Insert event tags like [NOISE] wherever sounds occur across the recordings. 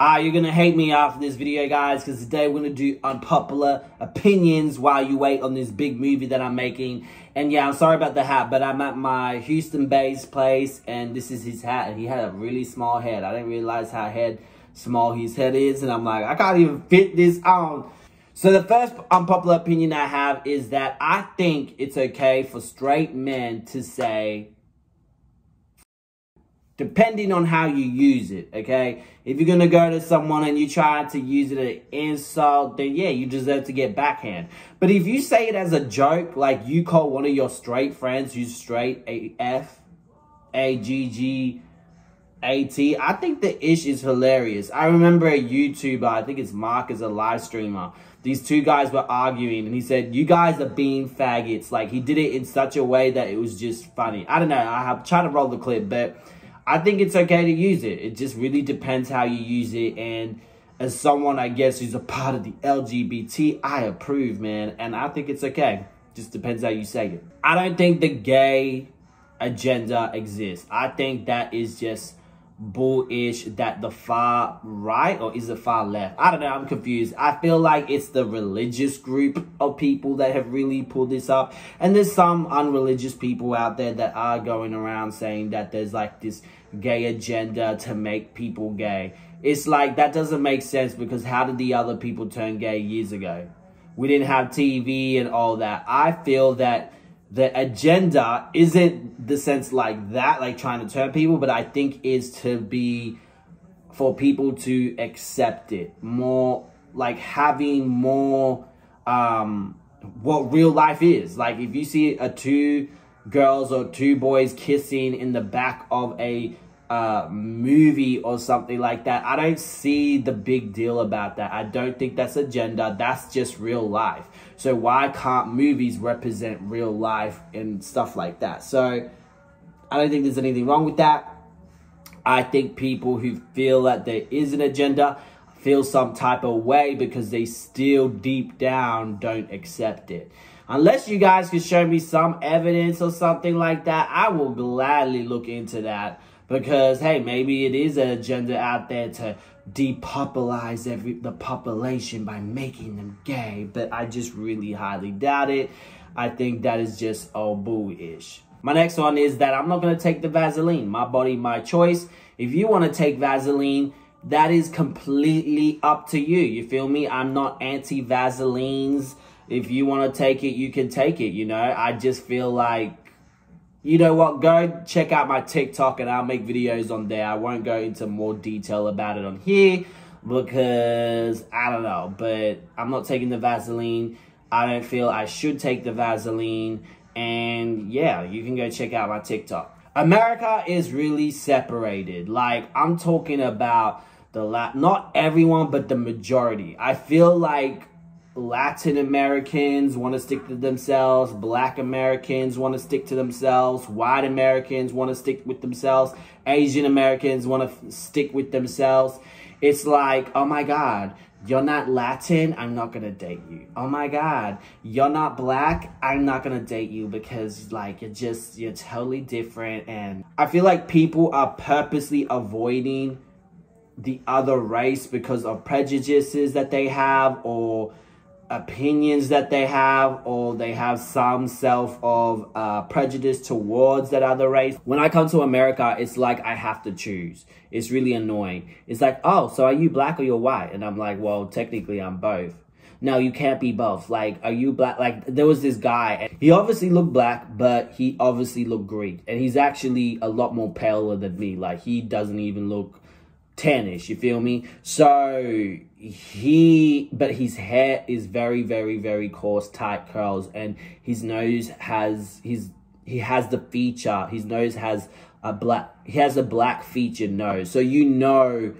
Ah, uh, you're gonna hate me after this video, guys, because today we're gonna do unpopular opinions while you wait on this big movie that I'm making. And yeah, I'm sorry about the hat, but I'm at my Houston-based place, and this is his hat, and he had a really small head. I didn't realize how head small his head is, and I'm like, I can't even fit this on. So the first unpopular opinion I have is that I think it's okay for straight men to say depending on how you use it, okay? If you're gonna go to someone and you try to use it as insult, then yeah, you deserve to get backhand. But if you say it as a joke, like you call one of your straight friends who's straight a F A G G A T, I think the ish is hilarious. I remember a YouTuber, I think it's Mark as a live streamer. These two guys were arguing and he said, you guys are being faggots. Like he did it in such a way that it was just funny. I don't know, I have tried to roll the clip, but I think it's okay to use it. It just really depends how you use it. And as someone, I guess, who's a part of the LGBT, I approve, man. And I think it's okay. Just depends how you say it. I don't think the gay agenda exists. I think that is just bullish that the far right or is it far left? I don't know. I'm confused. I feel like it's the religious group of people that have really pulled this up. And there's some unreligious people out there that are going around saying that there's like this gay agenda to make people gay. It's like that doesn't make sense because how did the other people turn gay years ago? We didn't have TV and all that. I feel that the agenda isn't the sense like that, like trying to turn people, but I think is to be for people to accept it more, like having more um what real life is. Like if you see a two girls or two boys kissing in the back of a uh, movie or something like that. I don't see the big deal about that. I don't think that's a agenda. That's just real life. So why can't movies represent real life and stuff like that? So I don't think there's anything wrong with that. I think people who feel that there is an agenda feel some type of way because they still deep down don't accept it. Unless you guys can show me some evidence or something like that, I will gladly look into that because hey, maybe it is an agenda out there to depopularize every the population by making them gay, but I just really highly doubt it. I think that is just all boo-ish. My next one is that I'm not going to take the Vaseline. My body, my choice. If you want to take Vaseline, that is completely up to you. You feel me? I'm not anti-Vaselines. If you want to take it, you can take it, you know? I just feel like you know what, go check out my TikTok and I'll make videos on there. I won't go into more detail about it on here because I don't know, but I'm not taking the Vaseline. I don't feel I should take the Vaseline. And yeah, you can go check out my TikTok. America is really separated. Like, I'm talking about the la not everyone, but the majority. I feel like Latin Americans want to stick to themselves, Black Americans want to stick to themselves, White Americans want to stick with themselves, Asian Americans want to stick with themselves. It's like, oh my God, you're not Latin, I'm not gonna date you. Oh my God, you're not black, I'm not gonna date you because like you're just, you're totally different. And I feel like people are purposely avoiding the other race because of prejudices that they have or opinions that they have or they have some self of uh, prejudice towards that other race. When I come to America, it's like I have to choose. It's really annoying. It's like, oh, so are you black or you're white? And I'm like, well, technically I'm both. No, you can't be both. Like, are you black? Like, there was this guy. He obviously looked black, but he obviously looked Greek. And he's actually a lot more paler than me. Like, he doesn't even look tannish, you feel me? So he, but his hair is very, very, very coarse, tight curls, and his nose has, his, he has the feature, his nose has a black, he has a black featured nose. So you know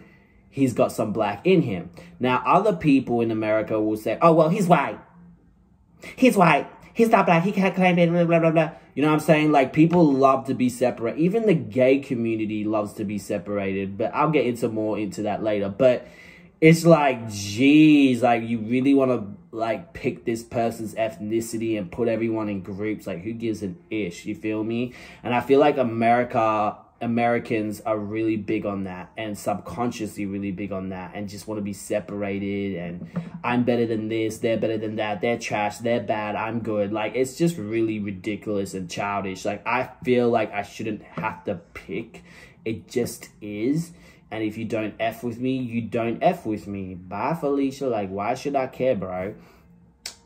he's got some black in him. Now, other people in America will say, oh, well, he's white. He's white. He's not black. He can't claim it, blah, blah, blah, blah. You know what I'm saying? Like, people love to be separate. Even the gay community loves to be separated. But I'll get into more into that later. But it's like, geez, like, you really want to, like, pick this person's ethnicity and put everyone in groups. Like, who gives an ish? You feel me? And I feel like America Americans are really big on that and subconsciously really big on that and just want to be separated and I'm better than this, they're better than that, they're trash, they're bad, I'm good. Like it's just really ridiculous and childish. Like I feel like I shouldn't have to pick. It just is. And if you don't F with me, you don't F with me. Bye Felicia. Like why should I care, bro?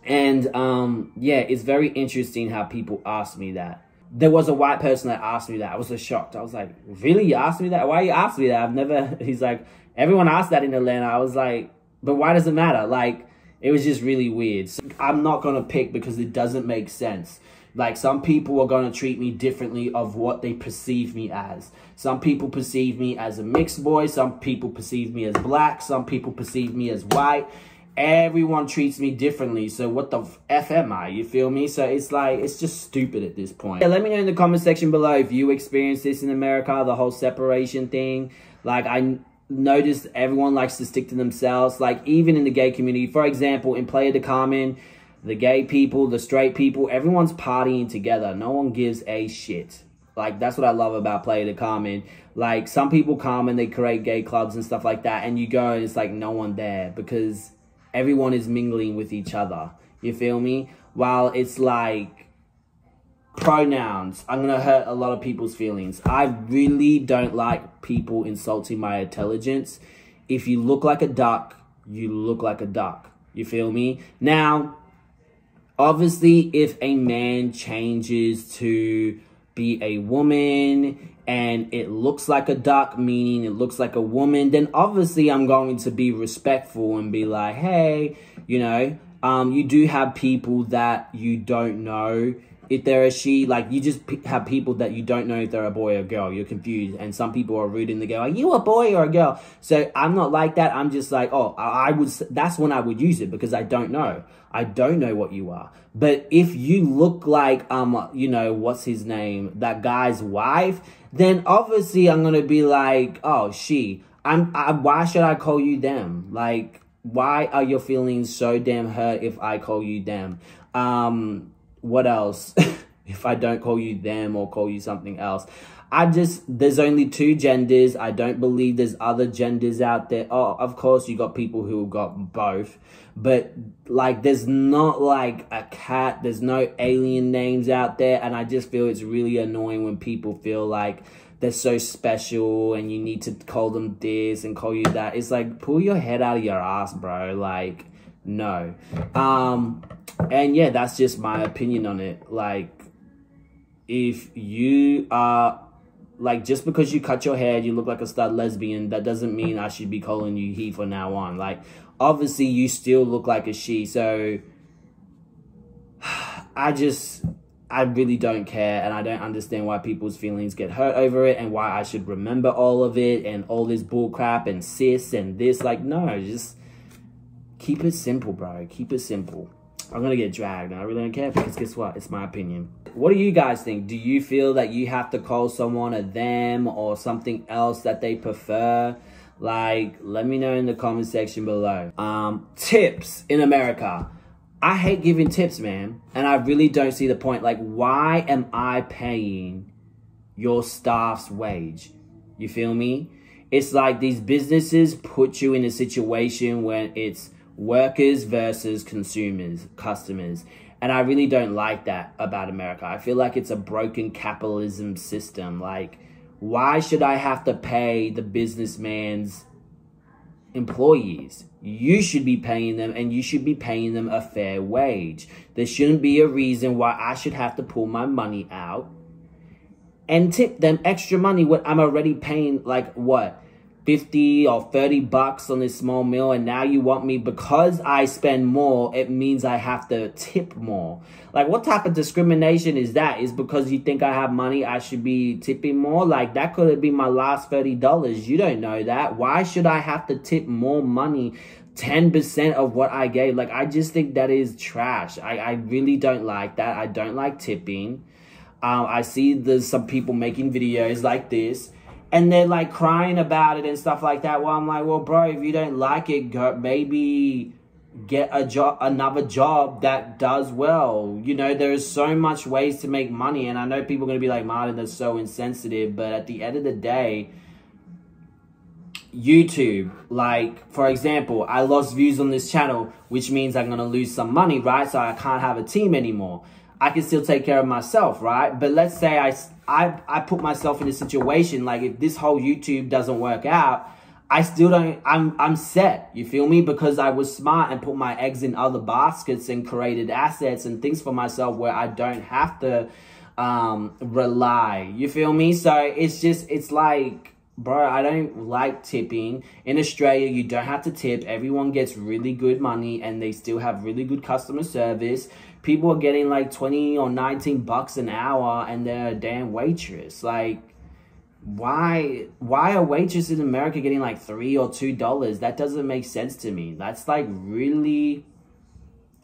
And um yeah, it's very interesting how people ask me that there was a white person that asked me that. I was shocked. I was like, really? You asked me that? Why you asked me that? I've never, [LAUGHS] he's like, everyone asked that in Atlanta. I was like, but why does it matter? Like, it was just really weird. So I'm not going to pick because it doesn't make sense. Like some people are going to treat me differently of what they perceive me as. Some people perceive me as a mixed boy. Some people perceive me as black. Some people perceive me as white everyone treats me differently. So what the F am I? You feel me? So it's like, it's just stupid at this point. Yeah, let me know in the comment section below if you experience this in America, the whole separation thing. Like I noticed everyone likes to stick to themselves. Like even in the gay community, for example, in Playa del Carmen, the gay people, the straight people, everyone's partying together. No one gives a shit. Like that's what I love about Playa del Carmen. Like some people come and they create gay clubs and stuff like that, and you go and it's like no one there because everyone is mingling with each other. You feel me? While it's like pronouns, I'm gonna hurt a lot of people's feelings. I really don't like people insulting my intelligence. If you look like a duck, you look like a duck. You feel me? Now, obviously, if a man changes to be a woman and it looks like a duck, meaning it looks like a woman, then obviously I'm going to be respectful and be like, hey, you know, um, you do have people that you don't know if they're a she. Like, you just have people that you don't know if they're a boy or girl. You're confused. And some people are rude and they go, are you a boy or a girl? So I'm not like that. I'm just like, oh, I would, that's when I would use it because I don't know. I don't know what you are. But if you look like, um, you know, what's his name? That guy's wife, then obviously I'm to be like, oh, she. I'm, I, why should I call you them? Like, why are your feelings so damn hurt if I call you them? Um, what else? [LAUGHS] if I don't call you them or call you something else. I just, there's only two genders. I don't believe there's other genders out there. Oh, of course, you got people who got both. But, like, there's not, like, a cat. There's no alien names out there. And I just feel it's really annoying when people feel like they're so special and you need to call them this and call you that. It's like, pull your head out of your ass, bro. Like, no. Um, and yeah, that's just my opinion on it. Like, if you are like just because you cut your hair, you look like a stud lesbian, that doesn't mean I should be calling you he from now on. Like obviously you still look like a she, so [SIGHS] I just I really don't care and I don't understand why people's feelings get hurt over it and why I should remember all of it and all this bullcrap and cis and this. Like, no, just keep it simple, bro. Keep it simple. I'm gonna get dragged I really don't care because guess what? It's my opinion. What do you guys think? Do you feel that you have to call someone a them or something else that they prefer? Like, let me know in the comment section below. Um, tips in America. I hate giving tips, man. And I really don't see the point. Like, why am I paying your staff's wage? You feel me? It's like these businesses put you in a situation when it's workers versus consumers, customers. And I really don't like that about America. I feel like it's a broken capitalism system. Like, why should I have to pay the businessman's employees? You should be paying them and you should be paying them a fair wage. There shouldn't be a reason why I should have to pull my money out and tip them extra money when I'm already paying like what? 50 or 30 bucks on this small meal and now you want me because I spend more, it means I have to tip more. Like what type of discrimination is that? Is because you think I have money, I should be tipping more? Like that could have been my last $30. You don't know that. Why should I have to tip more money 10% of what I gave. Like, I just think that is trash. I, I really don't like that. I don't like tipping. Um, I see there's some people making videos like this and they're like crying about it and stuff like that. Well, I'm like, well, bro, if you don't like it, go, maybe get a job another job that does well. You know there's so much ways to make money and i know people are to be like martin that's so insensitive but at the end of the day youtube like for example i lost views on this channel which means i'm to lose some money right? So i can't have a team anymore i can still take care of myself right but let's say i i, I put myself in a situation like if this whole youtube doesn't work out I still don't, I'm, I'm set, you feel me? Because I was smart and put my eggs in other baskets and created assets and things for myself where I don't have to um, rely, you feel me? So it's just, it's like, bro, I don't like tipping. In Australia, you don't have to tip. Everyone gets really good money and they still have really good customer service. People are getting like 20 or 19 bucks an hour and they're a damn waitress. Like, why why are waitresses in America getting like three or two dollars? That doesn't make sense to me. That's like really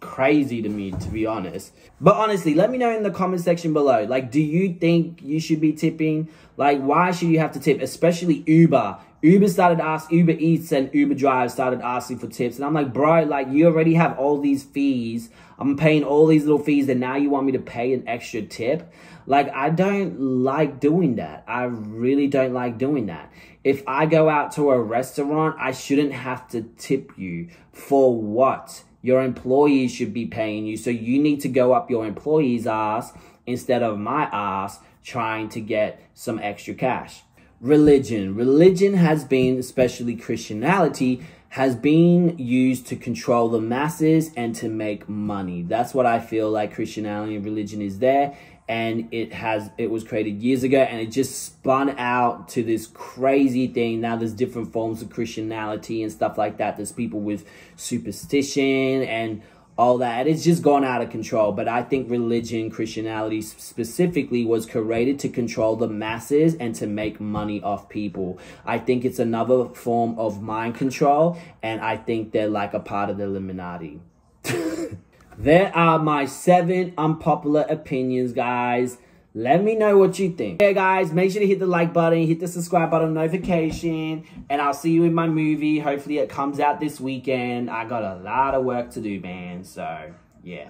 crazy to me to be honest but honestly let me know in the comment section below like do you think you should be tipping like why should you have to tip especially uber uber started asking, uber eats and uber drive started asking for tips. And i'm like bro like you already have all these fees. I'm paying all these little fees and now you want me to pay an extra tip. Like i don't like doing that. I really don't like doing that. If i go out to a restaurant i shouldn't have to tip you for what? Your employees should be paying you. So you need to go up your employee's ass instead of my ass trying to get some extra cash. Religion. Religion has been, especially Christianity, has been used to control the masses and to make money. That's what I feel like Christianity and religion is there and it has it was created years ago and it just spun out to this crazy thing now there's different forms of christianity and stuff like that there's people with superstition and all that. It's just gone out of control but i think religion christianity specifically was created to control the masses and to make money off people. I think it's another form of mind control and i think they're like a part of the illuminati. [LAUGHS] There are my seven unpopular opinions, guys. Let me know what you think. Hey guys, make sure to hit the like button, hit the subscribe button notification, and I'll see you in my movie. Hopefully it comes out this weekend. I got a lot of work to do, man. So, yeah.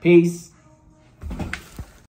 Peace.